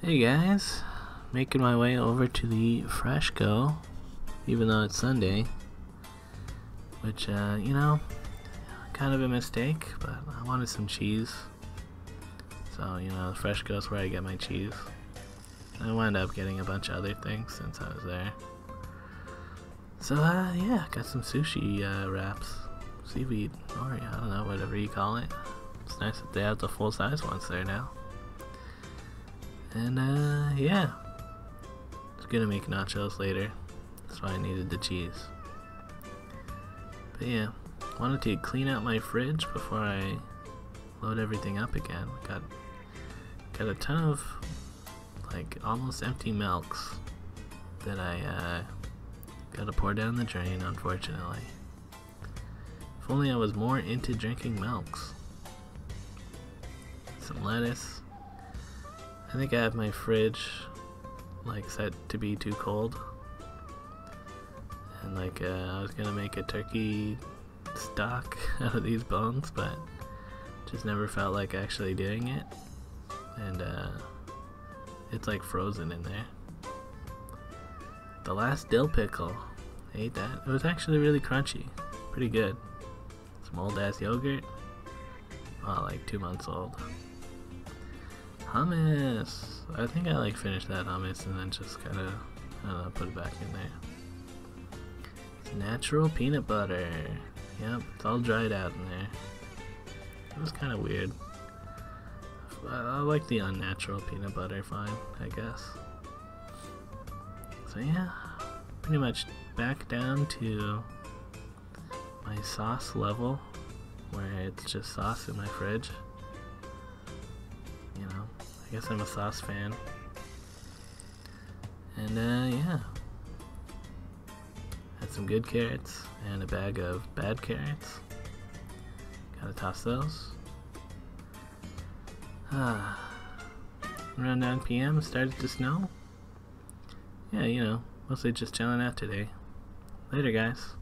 Hey guys, making my way over to the Freshco, even though it's Sunday, which, uh, you know, kind of a mistake, but I wanted some cheese, so, you know, Freshco is where I get my cheese. I wound up getting a bunch of other things since I was there. So, uh, yeah, got some sushi, uh, wraps, seaweed, or, I don't know, whatever you call it. It's nice that they have the full-size ones there now. And uh, yeah, I was gonna make nachos later. That's why I needed the cheese. But yeah, wanted to clean out my fridge before I load everything up again. Got got a ton of like almost empty milks that I uh, gotta pour down the drain. Unfortunately, if only I was more into drinking milks. Some lettuce I think I have my fridge like set to be too cold. And like uh, I was gonna make a turkey stock out of these bones, but just never felt like actually doing it. And uh, it's like frozen in there. The last dill pickle, I ate that. It was actually really crunchy, pretty good. Some old ass yogurt, oh, like two months old. Hummus! I think I like finished that hummus and then just kind of, put it back in there. It's natural peanut butter. Yep, it's all dried out in there. It was kind of weird. I, I like the unnatural peanut butter fine, I guess. So yeah, pretty much back down to my sauce level where it's just sauce in my fridge. I guess I'm a sauce fan. And uh, yeah. Had some good carrots and a bag of bad carrots. Gotta toss those. Ah. Around 9 p.m. started to snow. Yeah, you know, mostly just chilling out today. Later, guys.